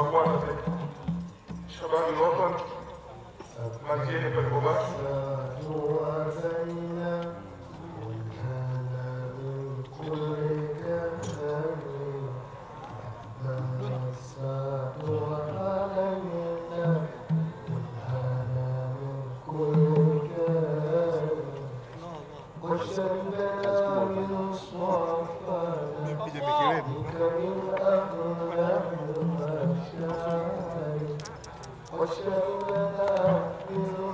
mapwana pe shabani lotan صليتم محمد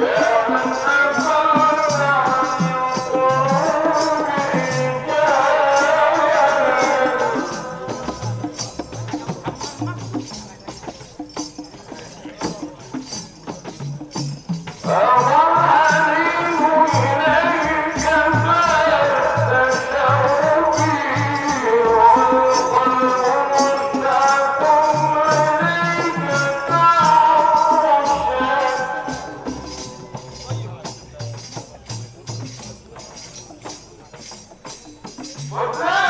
Yeah. What time?